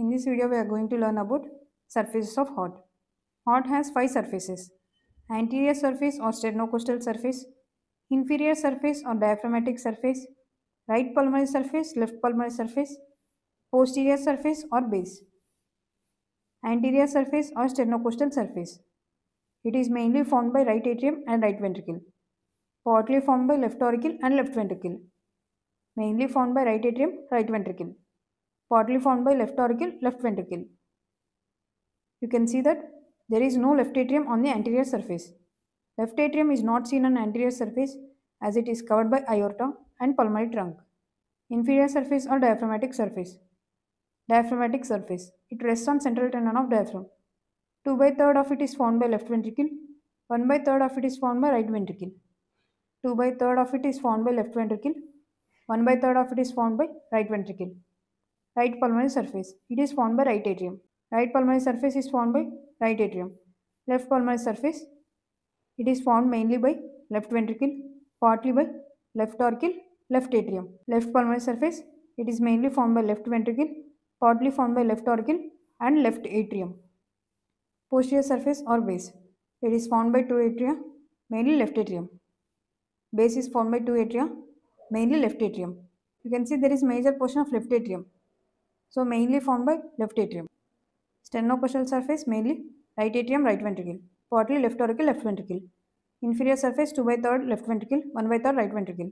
In this video we are going to learn about surfaces of heart. Heart has five surfaces. Anterior surface or sternocostal surface, inferior surface or diaphragmatic surface, right pulmonary surface, left pulmonary surface, posterior surface or base. Anterior surface or sternocostal surface. It is mainly formed by right atrium and right ventricle. Partly formed by left auricle and left ventricle. Mainly formed by right atrium, right ventricle. Partly formed by left auricle, left ventricle. You can see that there is no left atrium on the anterior surface. Left atrium is not seen on anterior surface as it is covered by aorta and pulmonary trunk. Inferior surface or diaphragmatic surface. Diaphragmatic surface. It rests on central tendon of diaphragm. 2 by 3rd of it is formed by left ventricle. 1 by 3rd of it is formed by right ventricle. 2 by 3rd of it is formed by left ventricle. 1 by 3rd of it is formed by right ventricle. Right pulmonary surface. It is formed by right atrium. Right pulmonary surface is formed by right atrium. Left pulmonary surface. It is formed mainly by left ventricle, partly by left auricle, left atrium. Left pulmonary surface. It is mainly formed by left ventricle, partly formed by left auricle and left atrium. Posterior surface or base. It is formed by two atria, mainly left atrium. Base is formed by two atria, mainly left atrium. You can see there is major portion of left atrium. So mainly formed by left atrium. Sternocostal surface mainly right atrium, right ventricle. Partly left auricle, left ventricle. Inferior surface 2 by 3rd left ventricle, 1 by 3rd right ventricle.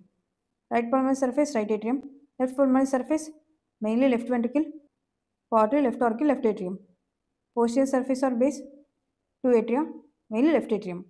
Right pulmonary surface right atrium. Left pulmonary surface mainly left ventricle. Partly left auricle, left atrium. Posterior surface or base 2 atria, mainly left atrium.